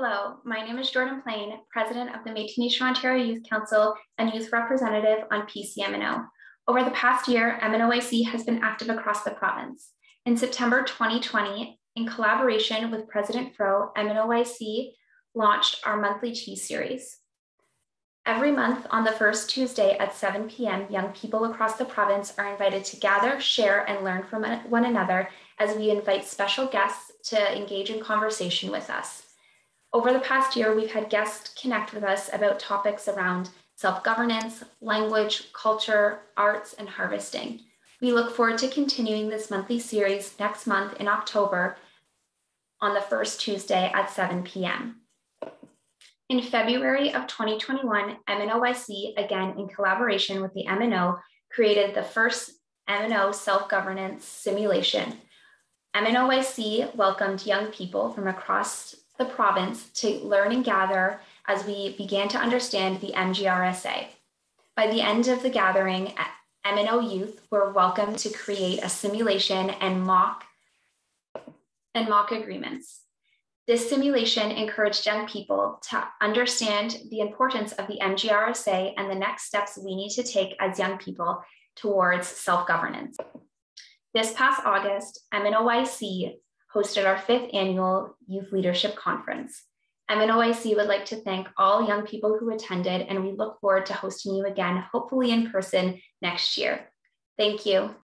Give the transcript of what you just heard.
Hello, my name is Jordyn Playne, President of the Métis Ontario Youth Council and Youth Representative on PCMNO. Over the past year, MNOYC has been active across the province. In September 2020, in collaboration with President Froh, MNOYC launched our monthly cheese series. Every month on the first Tuesday at 7 p.m., young people across the province are invited to gather, share, and learn from one another as we invite special guests to engage in conversation with us. Over the past year, we've had guests connect with us about topics around self governance, language, culture, arts, and harvesting. We look forward to continuing this monthly series next month in October on the first Tuesday at 7 p.m. In February of 2021, MNOYC, again in collaboration with the MNO, created the first MNO self governance simulation. MNOYC welcomed young people from across the province to learn and gather as we began to understand the MGRSA. By the end of the gathering, MNO youth were welcome to create a simulation and mock and mock agreements. This simulation encouraged young people to understand the importance of the MGRSA and the next steps we need to take as young people towards self-governance. This past August, MNOYC hosted our fifth annual Youth Leadership Conference. MNOYC would like to thank all young people who attended, and we look forward to hosting you again, hopefully in person next year. Thank you.